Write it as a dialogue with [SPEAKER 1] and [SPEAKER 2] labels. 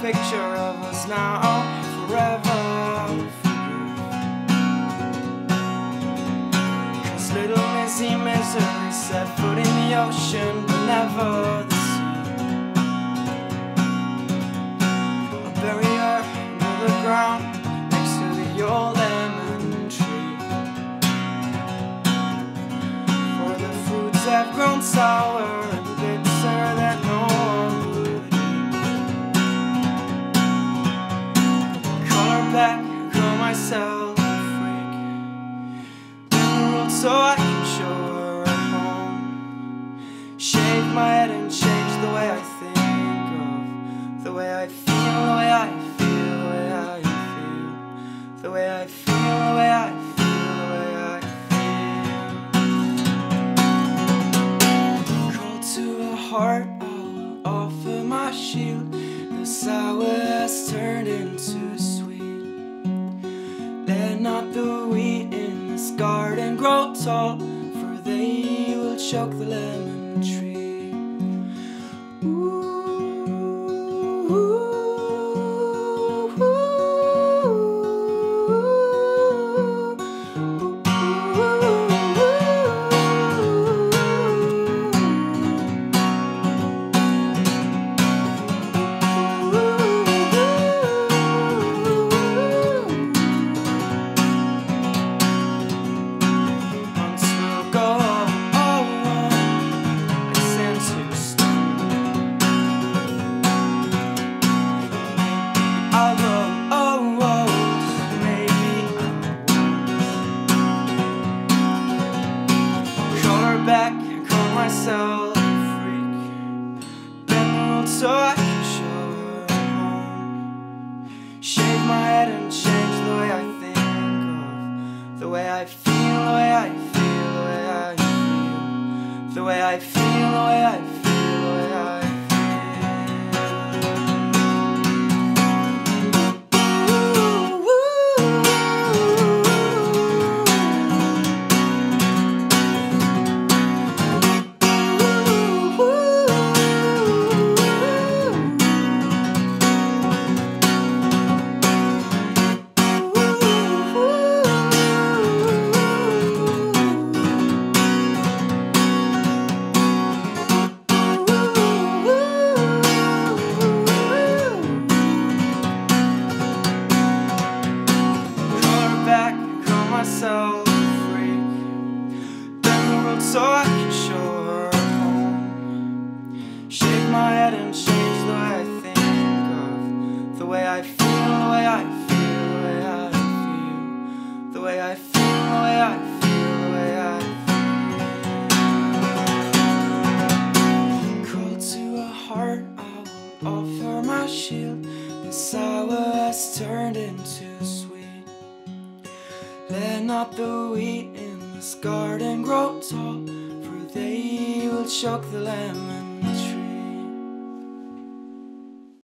[SPEAKER 1] picture of us now forever. Cause little Missy Misery set foot in the ocean, but never the sea. I'll bury her under the ground next to the old lemon tree. For the fruits have grown sour. So I can show her at home. Shave my head and change the way I think of the way I feel, the way I feel, the way I feel, the way I feel, the way I feel, heart, I'll offer my shield. The sour has turned into sweet. Let not the wheat this garden grow tall, for they will choke the lemon the way I feel, the way I feel, so I can show her home. Shake my head and change the way I think of the way I feel, the way I feel, the way I feel, the way I feel, the way I feel, the way I feel. To a heart, I will offer my shield. The sour has turned into sweet. Let not the wheat this garden grow tall, for they will choke the lemon